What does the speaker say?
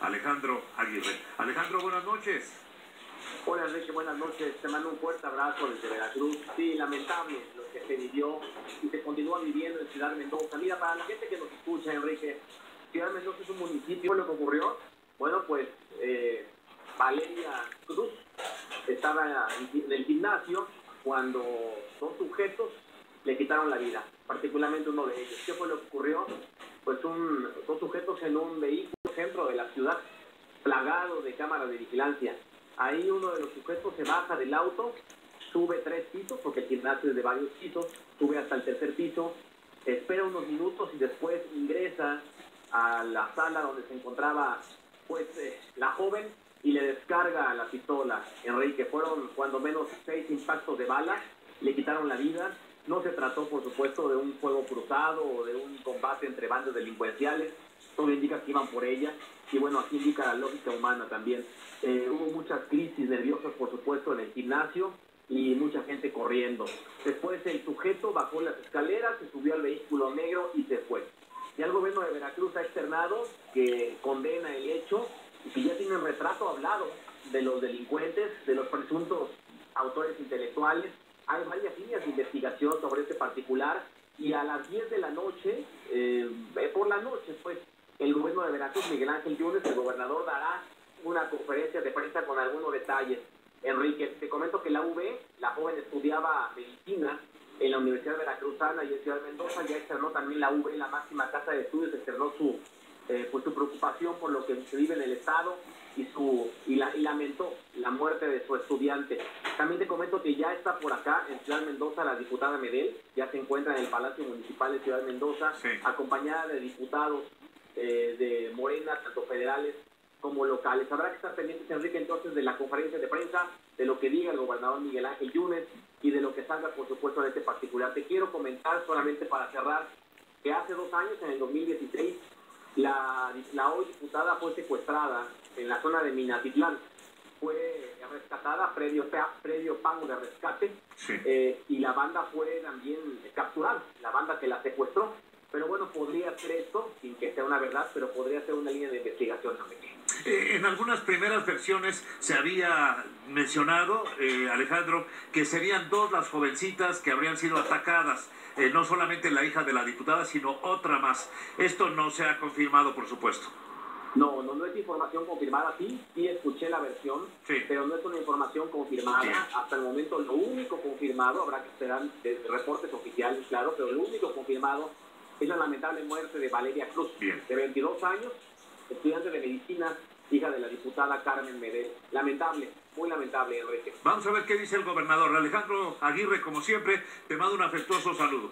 Alejandro Aguirre. Alejandro, buenas noches. Hola Enrique, buenas noches. Te mando un fuerte abrazo desde Veracruz. Sí, lamentable lo que se vivió y se continúa viviendo en Ciudad Mendoza. Mira, para la gente que nos escucha, Enrique, Ciudad Mendoza es un municipio. Lo que ocurrió, bueno, pues eh, Valeria Cruz estaba en el gimnasio cuando dos sujetos le quitaron la vida, particularmente uno de ellos. ¿Qué fue lo que ocurrió? Pues un, dos sujetos en un vehículo centro de la ciudad, plagado de Ahí uno de los sujetos se baja del auto, sube tres pisos, porque el gimnasio es de varios pisos, sube hasta el tercer piso, espera unos minutos y después ingresa a la sala donde se encontraba pues eh, la joven y le descarga la pistola. Enrique, fueron cuando menos seis impactos de bala, le quitaron la vida. No se trató, por supuesto, de un fuego cruzado o de un combate entre bandas delincuenciales. Todo indica que iban por ella. Y bueno, aquí indica la lógica humana también. Eh, hubo muchas crisis nerviosas, por supuesto, en el gimnasio y mucha gente corriendo. Después el sujeto bajó las escaleras, se subió al vehículo negro y se fue. Ya el gobierno de Veracruz ha externado que condena el hecho y que ya tienen retrato hablado de los delincuentes, de los presuntos autores intelectuales. Hay varias líneas de investigación sobre este particular y a las 10 de la noche, eh, por la noche, pues, el gobierno de Veracruz, Miguel Ángel Yunes, el gobernador, dará una conferencia de prensa con algunos detalles. Enrique, te comento que la UV, la joven estudiaba medicina en la Universidad Veracruzana y en Ciudad de Mendoza, ya externó también la UV, la máxima casa de estudios, externó su, eh, pues, su preocupación por lo que se vive en el Estado y, su, y, la, y lamentó la muerte de su estudiante. También te comento que ya está por acá en Ciudad de Mendoza la diputada Medel, ya se encuentra en el Palacio Municipal de Ciudad de Mendoza, Sí. acompañada de diputados eh, de Morena, tanto federales como locales. Habrá que estar pendientes, Enrique, entonces de la conferencia de prensa, de lo que diga el gobernador Miguel Ángel Yunes y de lo que salga, por supuesto, en este particular. Te quiero comentar solamente para cerrar que hace dos años, en el 2016, la, la hoy diputada fue secuestrada en la zona de Minatitlán. Fue rescatada previo, previo pago de rescate Sí. eh, y la banda fue también capturada, la banda que la secuestró. Pero bueno, podría ser esto, sin que sea una verdad, pero podría ser una línea de investigación también. Eh, en algunas primeras versiones se había mencionado, eh, Alejandro, que serían dos las jovencitas que habrían sido atacadas, eh, no solamente la hija de la diputada, sino otra más. Esto no se ha confirmado, por supuesto. No, no, no es información confirmada. Sí, sí escuché la versión, Sí. pero no es una información confirmada. Bien. Hasta el momento lo único confirmado, habrá que de reportes oficiales, claro, pero lo único confirmado es la lamentable muerte de Valeria Cruz, Bien. de 22 años, estudiante de medicina, hija de la diputada Carmen Medel. Lamentable, muy lamentable, Enrique. Vamos a ver qué dice el gobernador. Alejandro Aguirre, como siempre, te mando un afectuoso saludo.